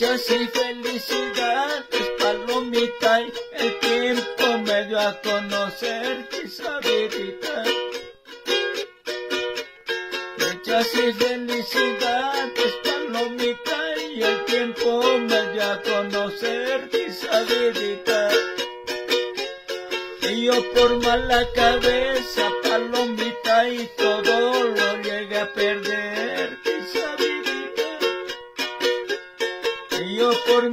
Flechas y felicidades, palomita, y el tiempo me dio a conocer sabidita. Flechas y felicidades, palomita, y el tiempo me dio a conocer sabidita. Y yo por mala cabeza, palomita, y todo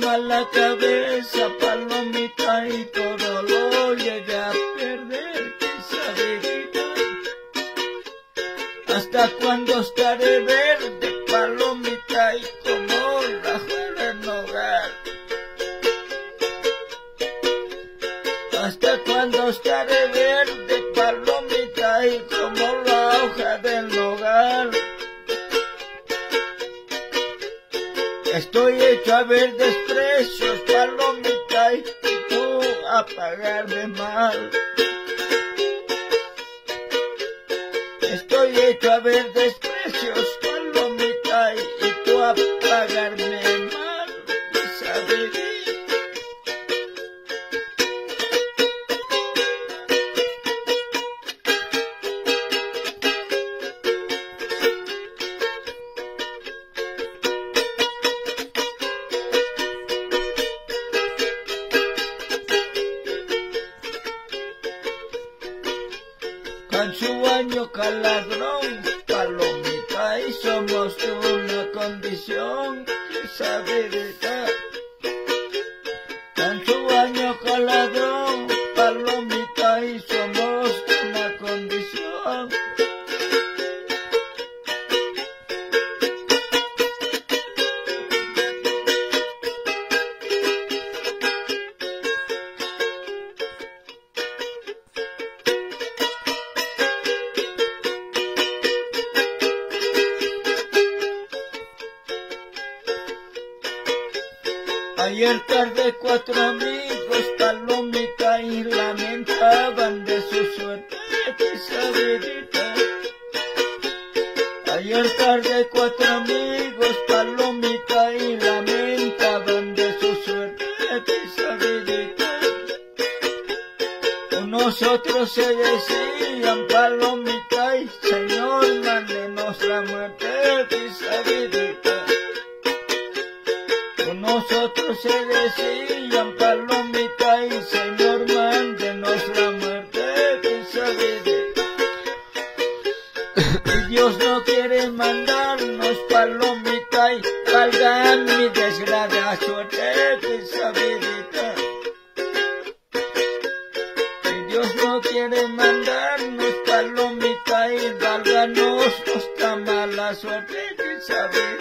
mala cabeza, palomita, y todo lo llegué a perder, sabidita. Hasta cuando estaré verde, palomita, y como la juega en hogar. Hasta cuando estaré Estoy hecho a ver desprecios, palomita, y tú a pagarme mal. Estoy hecho a ver desprecios, palomita, y tú a pagarme Con su caladrón, palomita, y somos de una condición. Que sabe Ayer tarde cuatro amigos, palomita, y lamentaban de su suerte, sabidita. Ayer tarde cuatro amigos, palomita, y lamentaban de su suerte, sabidita. Unos otros se decían, palomita, y Señor, mándenos la muerte, sabidita. Nosotros se decían palomita y Señor mándenos la muerte de y Dios no quiere mandarnos palomita y valga mi desgracia suerte y Dios no quiere mandarnos palomita y válganos nuestra mala suerte sabe